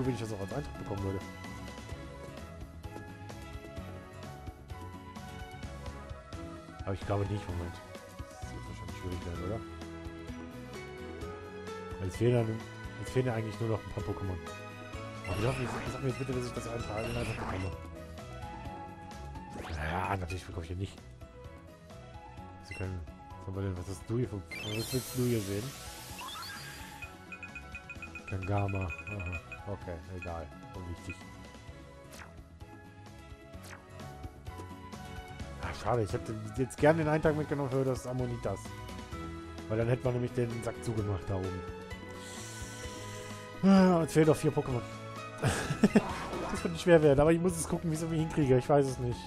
cool, wenn ich das auch als Eintrag bekommen würde. Aber ich glaube nicht, Moment. Das wird wahrscheinlich schwierig werden, oder? Es fehlen, dann, es fehlen ja eigentlich nur noch ein paar Pokémon. Ich hoffe, ich sag mir jetzt bitte, dass ich das und einfach bekomme. Ja, natürlich bekomme ich hier nicht. Sie können. Was hast du hier Was willst du hier sehen? Kangama. Aha. Okay, egal. Unwichtig. Ah, schade, ich hätte jetzt gerne den Eintag mitgenommen für das Ammonitas. Weil dann hätte man nämlich den Sack zugemacht da oben. Ah, Jetzt fehlen noch vier Pokémon. das wird nicht schwer werden, aber ich muss es gucken, wie ich es irgendwie hinkriege. Ich weiß es nicht.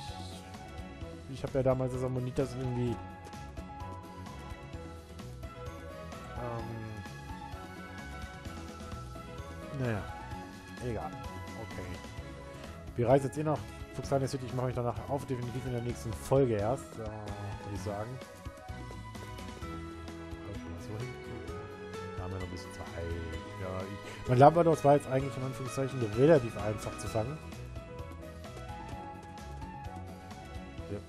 Ich habe ja damals das Ammonitas irgendwie... Ähm, naja. Wir reisen jetzt eh nach Fuchsania City. Ich mache mich danach auf, definitiv in der nächsten Folge erst, äh, würde ich sagen. Da haben wir noch ein bisschen Zeit. Ja, mein Labrador war jetzt eigentlich in Anführungszeichen relativ einfach zu fangen. Ja.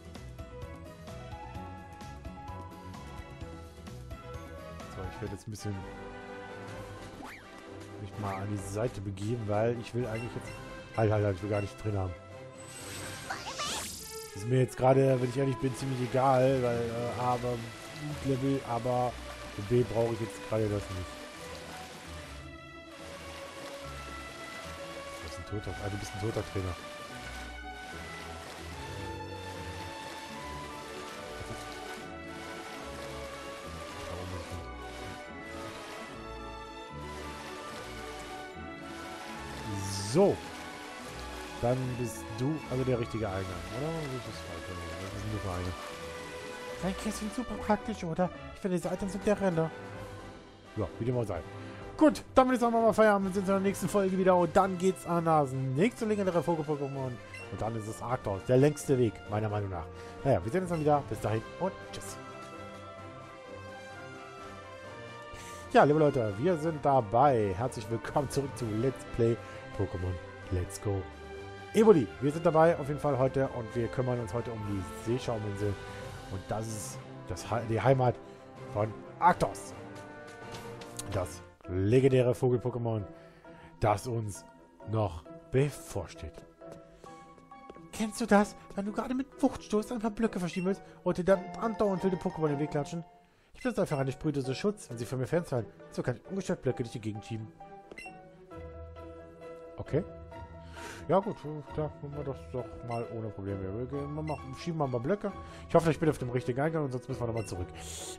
So, ich werde jetzt ein bisschen mich mal an die Seite begeben, weil ich will eigentlich jetzt... Halt, halt, halt, ich will gar nicht drin haben. Ist mir jetzt gerade, wenn ich ehrlich bin, ziemlich egal, weil äh, A, aber Level, aber B brauche ich jetzt gerade das nicht. Du bist ein toter, ah, du bist ein toter Trainer. So. Dann bist du also der richtige Eingang, oder? Das ist falsch. Das ist nur für eine. Dein Kästchen super praktisch, oder? Ich finde, diese Items sind der Renner. Ja, wie dem auch sei. Gut, damit ist auch mal Feierabend. Wir sind in der nächsten Folge wieder und dann geht's an das nächste legendäre Vogel-Pokémon. Und dann ist es Arctos. Der längste Weg, meiner Meinung nach. Naja, wir sehen uns dann wieder. Bis dahin und tschüss. Ja, liebe Leute, wir sind dabei. Herzlich willkommen zurück zu Let's Play Pokémon Let's Go. Evoli, wir sind dabei auf jeden Fall heute und wir kümmern uns heute um die Seeschauminsel. Und das ist das, die Heimat von Arctos. Das legendäre Vogel-Pokémon, das uns noch bevorsteht. Kennst du das, wenn du gerade mit Wuchtstoß ein paar Blöcke verschieben willst und dir dann andauernd wilde Pokémon in den Weg klatschen? Ich bin einfach eine sprühdose Schutz, wenn sie von mir fernfallen. So kann ich ungestört Blöcke durch die Gegend schieben. Okay. Ja gut, klar, machen wir das doch mal ohne Probleme. Wir gehen mal machen, schieben wir mal Blöcke. Ich hoffe, ich bin auf dem richtigen Eingang und sonst müssen wir nochmal zurück.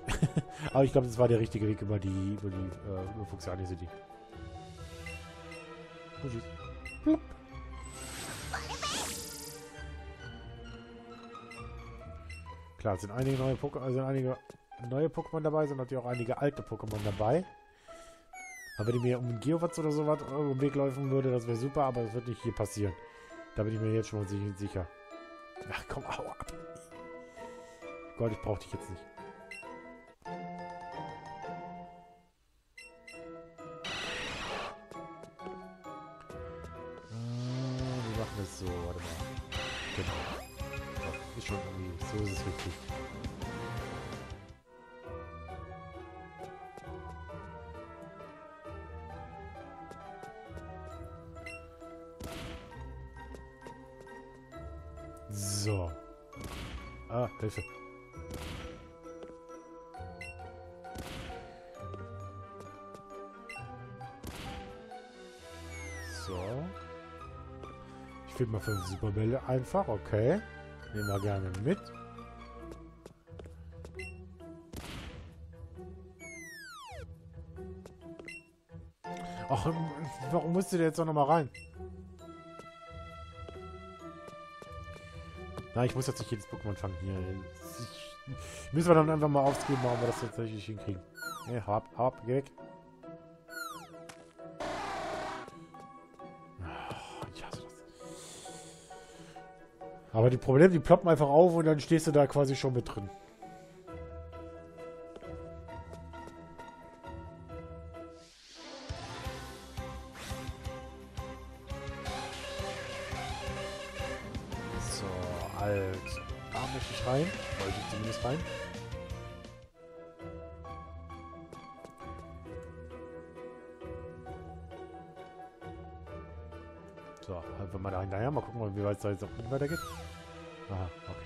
Aber ich glaube, das war der richtige Weg über die, über die, äh, über City. Oh, tschüss. Plupp. Klar, es sind einige neue Pokémon, also einige neue Pokémon dabei, sind natürlich auch einige alte Pokémon dabei. Aber wenn ich mir um Geowatz oder sowas über den Weg laufen würde, das wäre super, aber das wird nicht hier passieren. Da bin ich mir jetzt schon mal si- sicher. Ach komm, hau ab. Gott, ich brauche dich jetzt nicht. Äh, wir machen es so, warte mal. Genau. Ist schon irgendwie, so ist es richtig. So. Ah, Hilfe. So. Ich finde mal fünf Superbälle einfach, okay. Nehmen wir gerne mit. Ach, warum musst du jetzt noch mal rein? Na, ich muss jetzt nicht jedes Pokémon fangen hier. Ich, müssen wir dann einfach mal aufgeben, warum wir das tatsächlich hinkriegen. Ne, hau ab, hau ab, geh weg. Ah. Aber die Probleme, die ploppen einfach auf und dann stehst du da quasi schon mit drin. Halt. Da möchte ich rein. Wollte ich zumindest rein. So, halten wir mal da hinterher. Mal gucken, wie weit es da jetzt auch weitergeht. Aha, okay.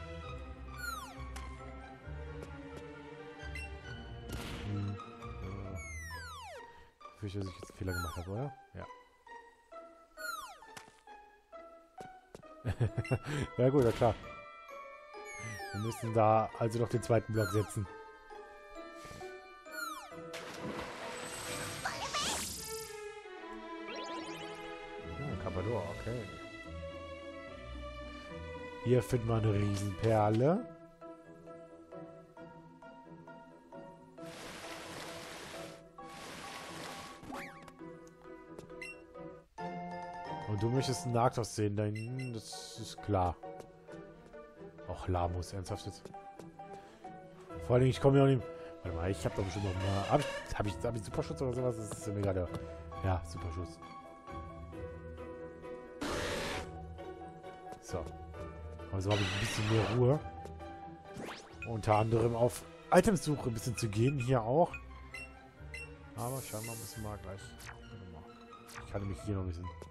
Hm, äh. Ich fürchte, dass ich jetzt einen Fehler gemacht habe, oder? Ja. ja gut, ja klar. Wir müssen da also noch den zweiten Block setzen. Ja, Kabador, okay. Hier finden wir eine Riesenperle. Und du möchtest einen Arktos sehen, dann das ist klar. Och, Lamus, ernsthaft jetzt. Vor allem, ich komme ja auch nicht... Warte mal, ich habe doch bestimmt noch mal... Hab ich, hab ich, hab ich Superschutz oder sowas? Das ist mir gerade... Ja, Superschutz. So. Also habe ich ein bisschen mehr Ruhe. Unter anderem auf Itemsuche ein bisschen zu gehen. Hier auch. Aber scheinbar müssen wir gleich... Ich kann nämlich hier noch ein bisschen...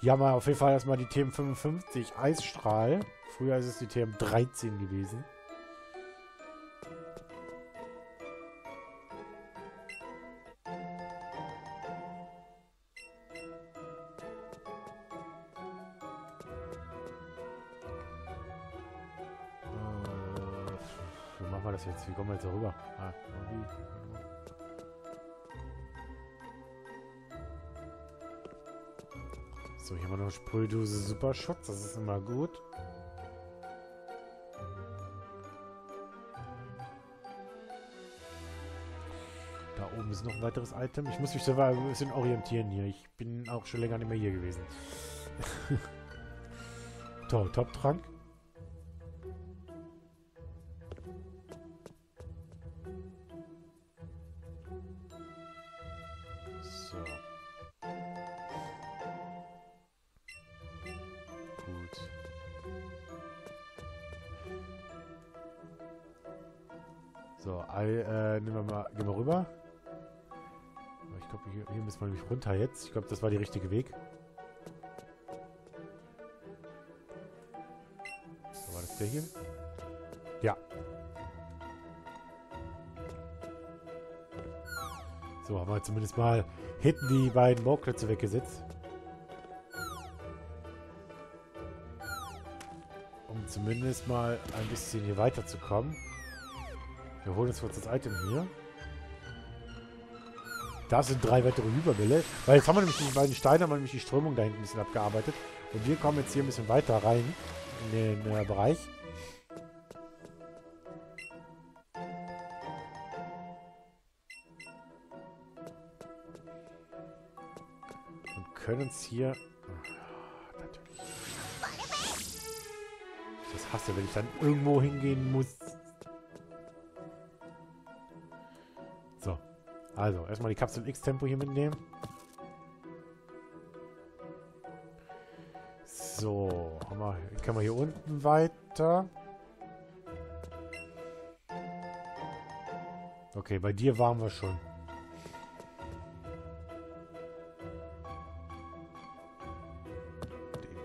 Hier haben wir auf jeden Fall erstmal die TM55 Eisstrahl. Früher ist es die TM13 gewesen. Äh, wie machen wir das jetzt? Wie kommen wir jetzt darüber? Ah, irgendwie. So, hier haben wir noch Sprühdose Superschutz. Das ist immer gut. Da oben ist noch ein weiteres Item. Ich muss mich selber ein bisschen orientieren hier. Ich bin auch schon länger nicht mehr hier gewesen. Toll, Top-Trank. Müssen wir nämlich runter jetzt. Ich glaube, das war der richtige Weg. War das der hier? Ja. So, haben wir zumindest mal hinten die beiden Bauklötze weggesetzt. Um zumindest mal ein bisschen hier weiterzukommen. Wir holen uns kurz das Item hier. Da sind drei weitere Überbälle. Weil jetzt haben wir nämlich die beiden Steine, haben wir nämlich die Strömung da hinten ein bisschen abgearbeitet. Und wir kommen jetzt hier ein bisschen weiter rein in den äh, Bereich. Und können uns hier... Natürlich. Das hasse, wenn ich dann irgendwo hingehen muss. Also, erstmal die Kapsel X-Tempo hier mitnehmen. So, haben wir, können wir hier unten weiter. Okay, bei dir waren wir schon.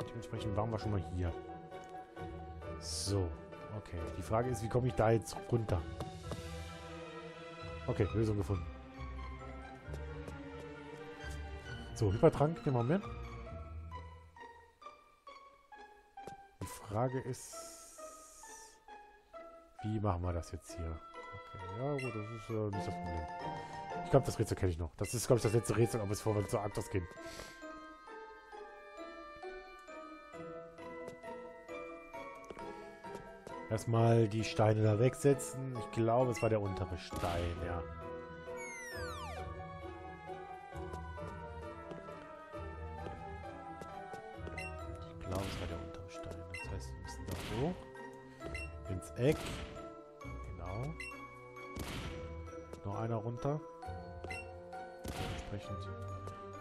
Dementsprechend waren wir schon mal hier. So, okay. Die Frage ist, wie komme ich da jetzt runter? Okay, Lösung gefunden. So, Hypertrank nehmen wir mit. Die Frage ist, wie machen wir das jetzt hier? Okay, ja gut, das ist äh, nicht das Problem. Ich glaube, das Rätsel kenne ich noch. Das ist, glaube ich, das letzte Rätsel, ob es vor wir zu Arktos gehen. Erstmal die Steine da wegsetzen. Ich glaube, es war der untere Stein, ja. Genau. Noch einer runter. Dementsprechend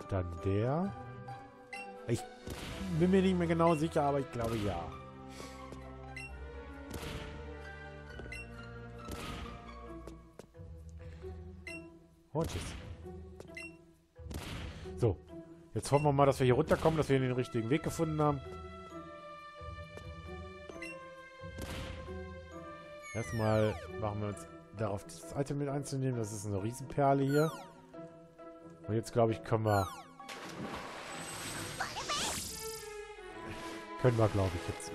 dann der. Ich bin mir nicht mehr genau sicher, aber ich glaube ja. Und tschüss. So. Jetzt hoffen wir mal, dass wir hier runterkommen, dass wir den richtigen Weg gefunden haben. Erstmal machen wir uns darauf, das Item mit einzunehmen. Das ist eine Riesenperle hier. Und jetzt, glaube ich, können wir... Können wir, glaube ich, jetzt...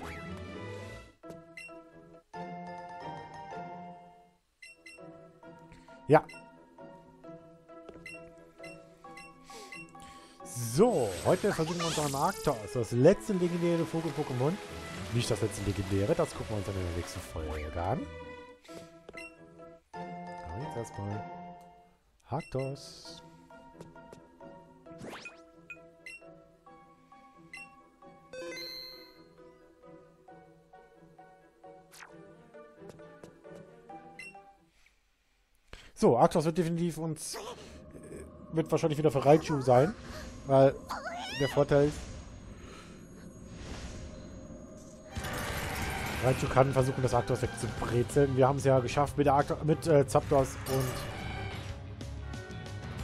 Ja. So, heute versuchen wir uns an Arktos, das letzte legendäre Vogel-Pokémon. Nicht das letzte legendäre, das gucken wir uns dann in der nächsten Folge an. Jetzt erstmal Arktos. So, Arktos wird definitiv uns... Äh, wird wahrscheinlich wieder für Raichu sein. Weil der Vorteil ist... Raichu kann versuchen, das Arktos wegzubrezeln. Wir haben es ja geschafft mit, Arktos, mit äh, Zapdos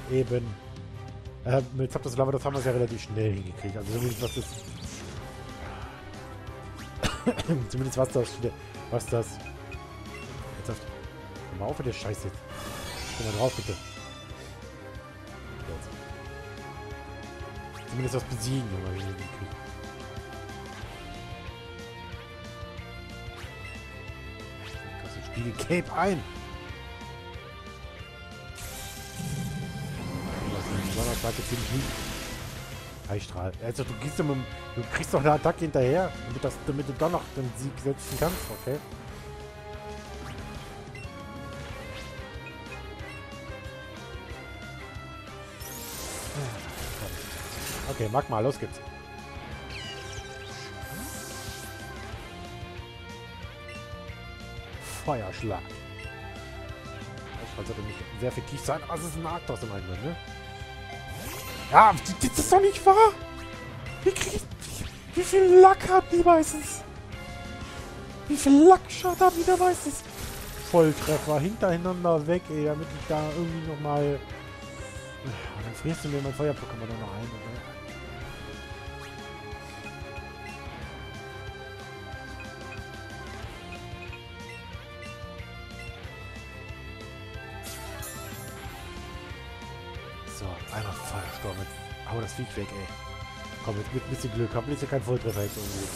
und eben äh, mit Zapdos Lava, das haben wir es ja relativ schnell hingekriegt. Also zumindest was das zumindest was das was das jetzt mal auf mit der Scheiße jetzt. Komm mal drauf, bitte. Jetzt. Zumindest das Besiegen haben wir hingekriegt. Spiegel Cape ein. Heistrahl. Also du gehst mit, du kriegst doch eine Attacke hinterher, damit, das, damit du dann noch den Sieg setzen kannst, okay? Okay, Magma, los geht's. Feuerschlag. Das sollte nicht sehr effektiv sein, aber es ist ein Arktos im Einsatz, ne? Ja, das ist doch nicht wahr! Wie, krieg, wie, wie viel Lack haben die meistens? Wie viel Lackshot haben die da meistens? Volltreffer, hintereinander weg, ey, damit ich da irgendwie nochmal... Dann frierst du mir mein Feuer-Pokémon noch ein, oder? Hau das Viech weg, ey. Komm, jetzt mit ein bisschen Glück. Hoffentlich ist ja kein Volltreffer jetzt irgendwie.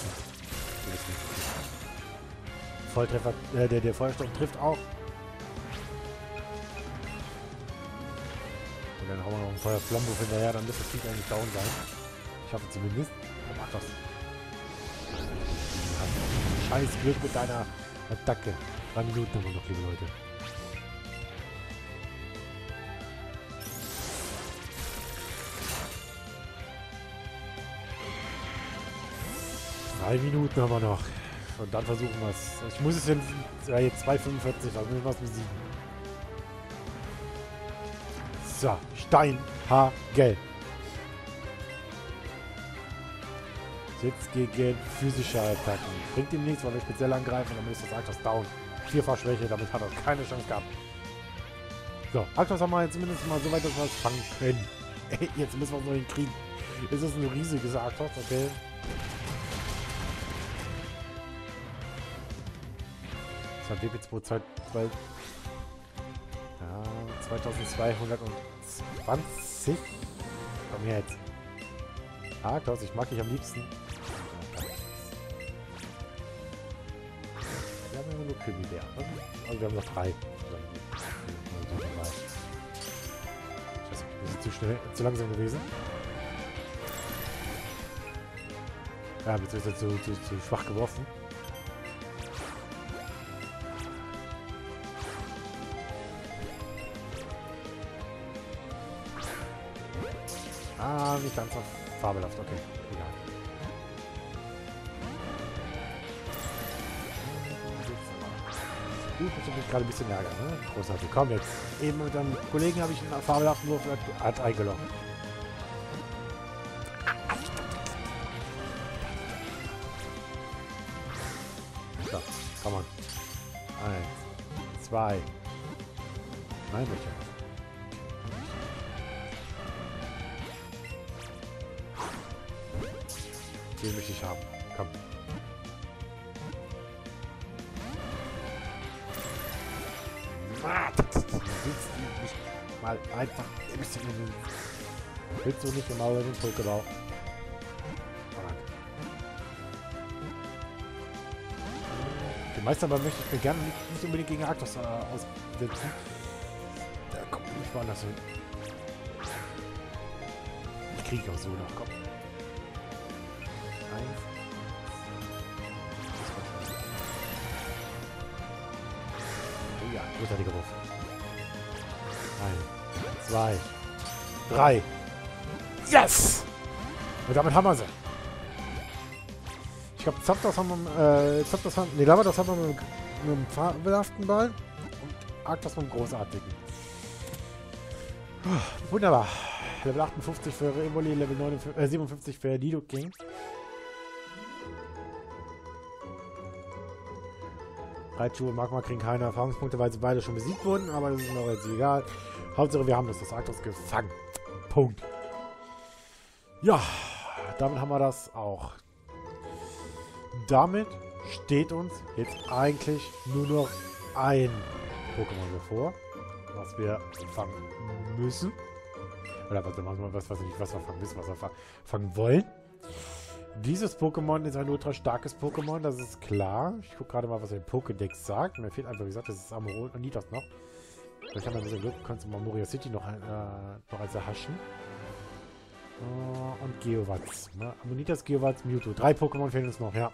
Volltreffer, äh, der, der Feuersturm trifft auch. Und dann hauen wir noch einen Feuerflammenwurf hinterher, dann müsste das Viech eigentlich down sein. Ich hoffe zumindest. Oh, mach das. Scheiß Glück mit deiner Attacke. Drei Minuten haben wir noch, liebe Leute. Drei Minuten haben wir noch. Und dann versuchen wir es. Ich muss es in ja, jetzt 2,45, also müssen wir es besiegen. So, Stein, Haar, Gelb. Jetzt gegen physische Attacken. Bringt ihm nichts, weil wir speziell angreifen, dann ist das Arktos down. Vierfach Schwäche, damit hat er keine Chance gehabt. So, Arktos haben wir jetzt zumindest mal so weit, dass wir es fangen können. Ey, jetzt müssen wir es noch hinkriegen. Es ist ein riesiges Arktos, okay. Das war WP2 2, ja, 2220. Komm her jetzt. Ah, Klaus, ich mag dich am liebsten. Wir haben immer nur Kübelbär. Also wir haben noch drei. Scheiße, wir sind zu schnell, zu langsam gewesen. Ja, beziehungsweise zu, zu, zu schwach geworfen. Ah, nicht ganz so fabelhaft. Okay, egal. Du musst mich gerade ein bisschen ärgern, ne? Großartig. Komm jetzt. Eben mit einem Kollegen habe ich einen fabelhaften Wurf hat eingeloggt. So, komm on. Eins. Zwei. Nein, Michael. Den möchte ich haben. Komm. Ah, mal einfach ein bisschen in den... Willst du nicht immer in den Pokéball? Den Meisterball möchte ich mir gerne nicht, unbedingt gegen Arktos äh, aussetzen. Da kommt nicht mal anders hin. Ich kriege auch so noch, komm. Großartiger Wurf. Eins, zwei, drei. Yes! Und damit haben wir sie. Ich glaube, Zapdos haben wir, äh, Zapdos haben, nee, Lavados haben wir mit, mit dem fabelhaften Ball und Arctos mit dem großartigen. Wunderbar. Level 58 für Evoli, Level 59, äh, 57 für Dido King. Raichu und Magma kriegen keine Erfahrungspunkte, weil sie beide schon besiegt wurden, aber das ist mir auch jetzt egal. Hauptsache, wir haben das, das Arctos gefangen. Punkt. Ja, damit haben wir das auch. Damit steht uns jetzt eigentlich nur noch ein Pokémon bevor, was wir fangen müssen. Oder was, was, was, nicht, was wir fangen müssen, was wir fangen wollen. Dieses Pokémon ist ein ultra starkes Pokémon, das ist klar. Ich gucke gerade mal, was der Pokédex sagt. Mir fehlt einfach, wie gesagt, das ist Nidos noch. Vielleicht haben wir ein bisschen Glück, kannst du mal Moria City noch, äh, noch als erhaschen. Uh, und Geowatz. Ne? Ammonitas, Geowatz, Mewtwo. Drei Pokémon fehlen uns noch, ja.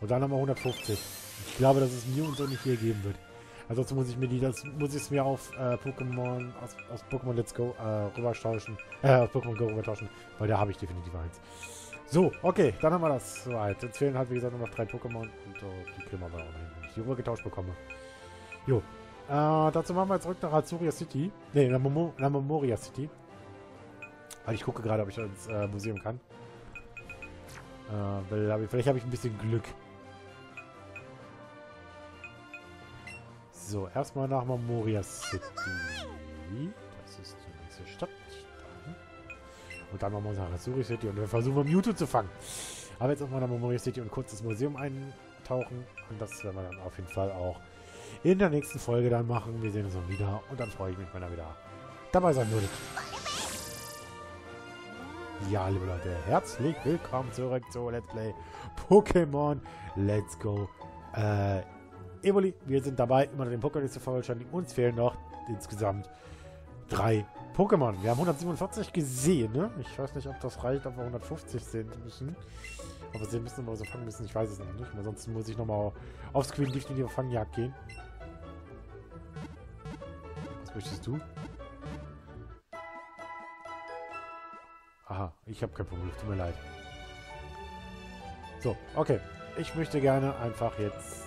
Und dann haben wir 150. Ich glaube, dass es Mew und so nicht hier geben wird. Ansonsten muss ich mir die, das muss ich es mir auf äh, Pokémon, aus, aus Pokémon Let's Go äh, rübertauschen. Äh, aus Pokémon Go rübertauschen, weil da habe ich definitiv eins. So, okay, dann haben wir das soweit. Jetzt fehlen halt, wie gesagt, nur noch drei Pokémon und uh, die kriegen wir aber auch hin, wenn ich die rübergetauscht bekomme. Jo. Äh, dazu machen wir jetzt zurück nach Azuria City. Ne, nach, nach Memoria City. Weil ich gucke gerade, ob ich ins äh, Museum kann. Äh, weil hab ich, vielleicht habe ich ein bisschen Glück. So, erstmal nach Memoria City. Und dann machen wir uns nach Azuri City und wir versuchen Mewtwo zu fangen. Aber jetzt erstmal nach Memoria City und kurz das Museum eintauchen. Und das werden wir dann auf jeden Fall auch in der nächsten Folge dann machen. Wir sehen uns dann wieder und dann freue ich mich, wenn er wieder dabei sein würdet. Ja, liebe Leute, herzlich willkommen zurück zu Let's Play Pokémon Let's Go äh, Evoli. Wir sind dabei, immer noch den Pokémon zu vervollständigen. Uns fehlen noch insgesamt drei Pokémon. Wir haben 147 gesehen, ne? Ich weiß nicht, ob das reicht, ob wir 150 sehen müssen. Ob wir sehen müssen, ob wir so fangen müssen, ich weiß es noch nicht. Ansonsten muss ich nochmal aufs Queen definitive Fangjagd gehen. Was möchtest du? Aha, ich habe kein Problem, tut mir leid. So, okay. Ich möchte gerne einfach jetzt...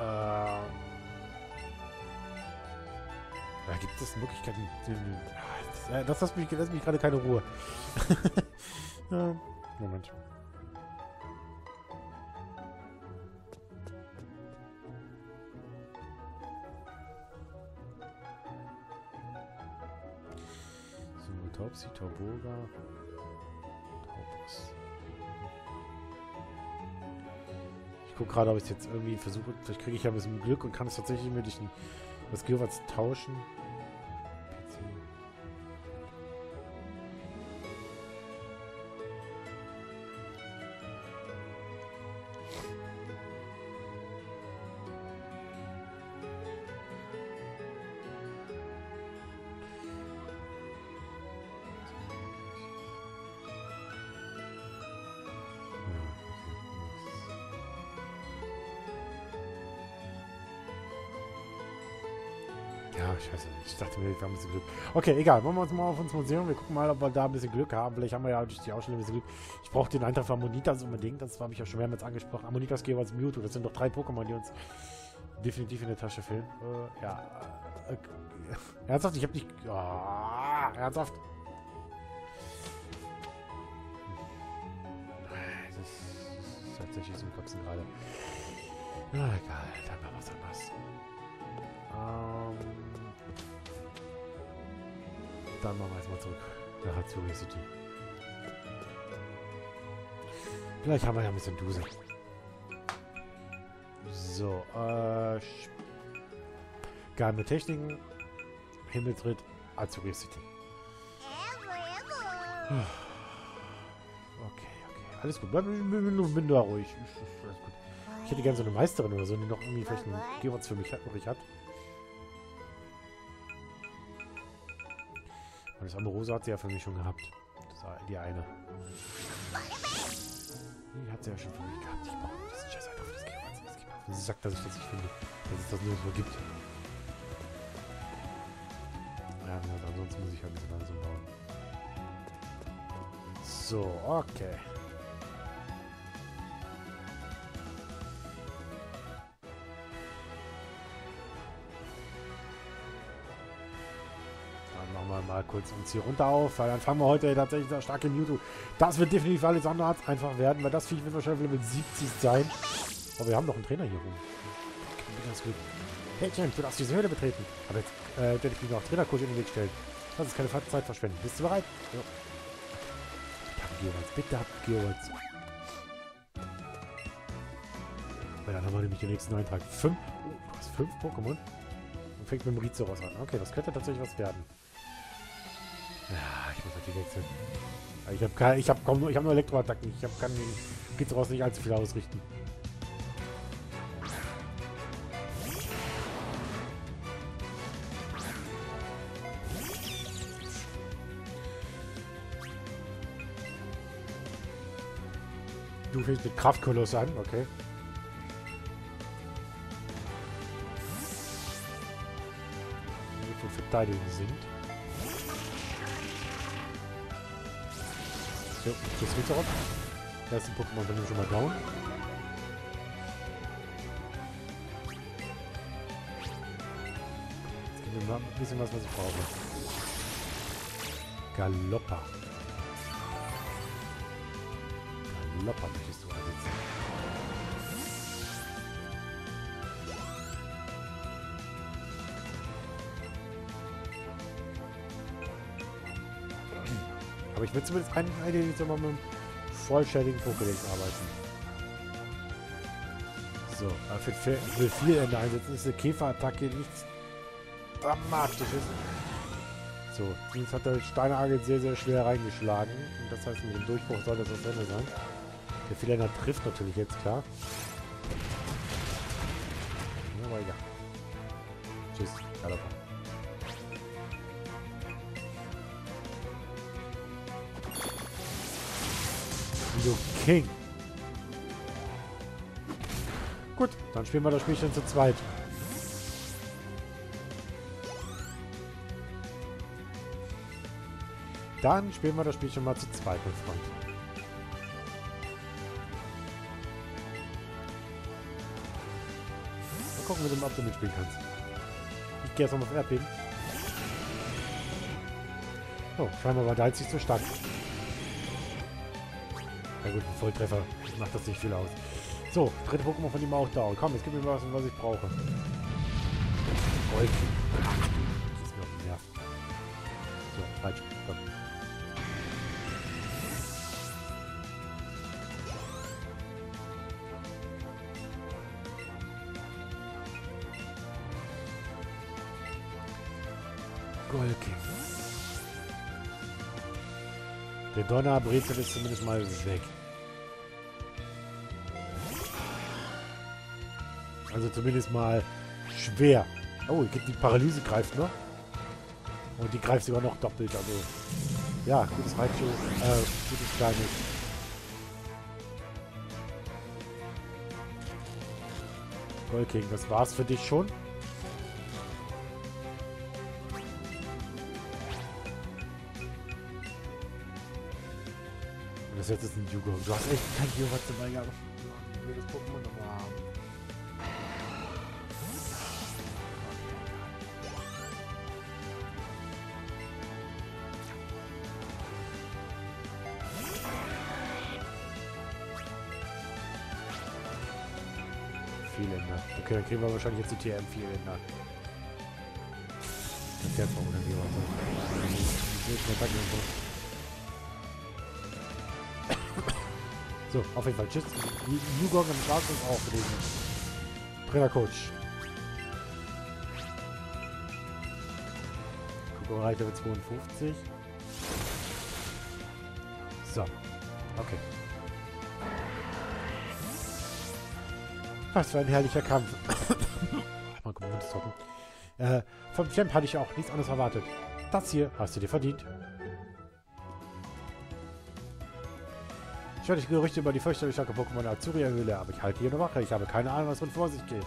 Ähm... Ja, gibt es Möglichkeiten... Das lässt mich, lässt mich gerade keine Ruhe. ja, Moment. Taubsi, Tauboga, Taubos. Ich gucke gerade, ob ich es jetzt irgendwie versuche. Vielleicht kriege ich ja ein bisschen Glück und kann es tatsächlich mit das Gearwatz tauschen. Ja, scheiße. Ich dachte mir, wir haben ein bisschen Glück. Okay, egal. Wollen wir uns mal auf ins Museum. Wir gucken mal, ob wir da ein bisschen Glück haben. Vielleicht haben wir ja durch die Ausstellung ein bisschen Glück. Ich brauche den Eintrag von Ammonitas unbedingt. Das habe ich ja schon mehrmals angesprochen. Ammonitas, Geowatz, Mewtwo. Das sind doch drei Pokémon, die uns definitiv in der Tasche fehlen. Äh, ja. Äh, äh, ernsthaft? Ich habe nicht... Oh, ernsthaft? Das ist tatsächlich zum Kotzen gerade. Na egal, dann machen wir was anderes. Ähm, dann machen wir jetzt mal zurück nach Azuria City. Vielleicht haben wir ja ein bisschen Duse. So, äh... Geheime Techniken. Himmeltritt. Azuria City. Okay, okay. Alles gut. Bleib, bin, da ruhig. Alles gut. Ich hätte gerne so eine Meisterin oder so, die noch irgendwie vielleicht einen Geots für mich hat, noch ich hat. Das Amorosa hat sie ja für mich schon gehabt. Das die eine. Die hat sie ja schon für mich gehabt. Ich brauche diesen Scheiß halt auf das Geots. Sie sagt, dass ich das nicht finde. Dass es das nirgendwo gibt. Ja, ansonsten muss ich halt ein bisschen langsam bauen. So, okay. Kurz uns hier runter auf, weil dann fangen wir heute tatsächlich das starke Mewtwo. Das wird definitiv alles andere einfach werden, weil das Viech wird wahrscheinlich Level 70 sein. Aber wir haben noch einen Trainer hier rum. Das gut. Hähnchen, du darfst diese Höhle betreten. Aber jetzt äh, werde ich mich noch Trainerkurs in den Weg stellen. Das ist keine Zeit verschwenden. Bist du bereit? Ja. Geowatz. Bitte hab Geowatz. Weil dann haben wir nämlich den nächsten Eintrag. Fünf. Oh, du hast fünf Pokémon. Und fängt mit dem Rizoros an. Okay, das könnte tatsächlich was werden. Ja, ich muss natürlich wechseln. Ich habe kein, ich habe kaum ich habe nur Elektroattacken. Ich habe kann geht's raus nicht allzu viel ausrichten. Du fängst mit Kraftkoloss an, okay. Wie viel Verteidigung sind. Jo, das Rizerock. Erste Pokémon bin ich schon mal down. Jetzt geben wir mal ein bisschen was, was ich brauche. Galoppa. Galoppa ich will zumindest einen, einen jetzt mal mit einem vollständigen Pokédex arbeiten. So, für, für, für vier Ende einsetzen ist eine Käferattacke nichts Dramatisches. So, jetzt hat der Steinagel sehr, sehr schwer reingeschlagen. Und das heißt, mit dem Durchbruch soll das das Ende sein. Der Philander trifft natürlich jetzt, klar. Aber ja. King. Gut, dann spielen wir das Spielchen zu zweit. Dann spielen wir das Spielchen mal zu zweit, mein Freund. Mal gucken, wie du, ob du mitspielen kannst. Ich gehe jetzt nochmal auf RP. Oh, scheinbar war da jetzt nicht so stark. Na gut, ein Volltreffer macht das nicht viel aus. So, dritte Pokémon von ihm auch da. Komm, jetzt gib mir was, was ich brauche. Gold. Donnerbrezel ist zumindest mal weg. Also zumindest mal schwer. Oh, die Paralyse greift noch. Und die greift sogar noch doppelt. Also, ja, gutes Raichu. Äh, gutes kleines. Golking, das war's für dich schon? Das jetzt ist ein Jugo. Du hast echt kein Jugo dabei gehabt. Ich will das Pokémon nochmal haben. Viel Vierländer. Okay, dann kriegen wir wahrscheinlich jetzt die TM viel Vierländer. Der Form, dann gehen wir mal. Ich will schon mal So, auf jeden Fall. Tschüss. Newgong am Start ist auch den Trainer Coach. Mal, Level 52. So. Okay. Was für ein herrlicher Kampf. Mal gucken, trocken. Äh, vom Champ hatte ich auch nichts anderes erwartet. Das hier hast du dir verdient. Ich die Gerüchte über die fürchterlich starke Pokémon Azuria-Höhle, aber ich halte hier eine Wache. Ich habe keine Ahnung, was von vor sich geht.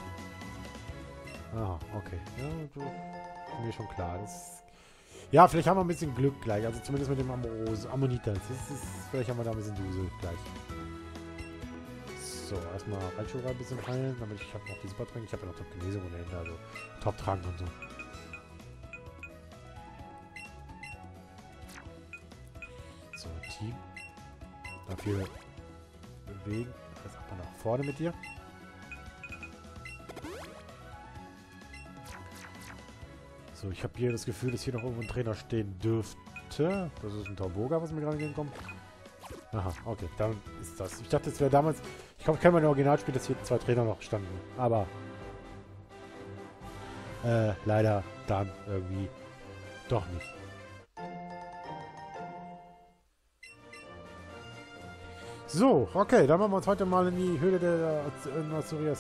Aha, okay. Ja, du, mir schon klar. Das, ja, vielleicht haben wir ein bisschen Glück gleich. Also zumindest mit dem Amorose, Ammonitas. Das ist, vielleicht haben wir da ein bisschen Dusel gleich. So, erstmal Raichu ein bisschen heilen, damit ich habe noch die Supertränke. Ich habe ja noch Top-Genesung ohne Ende, also Top-Trank und. So, Dafür bewegen. Auch mal nach vorne mit dir. So, ich habe hier das Gefühl, dass hier noch irgendwo ein Trainer stehen dürfte. Das ist ein Tauboga, was mir gerade entgegenkommt. Aha, okay, dann ist das. Ich dachte, es wäre damals... Ich glaube, ich kenne mein Originalspiel, dass hier zwei Trainer noch standen. Aber... Äh, leider dann irgendwie doch nicht. So, okay, dann machen wir uns heute mal in die Höhle der Azurias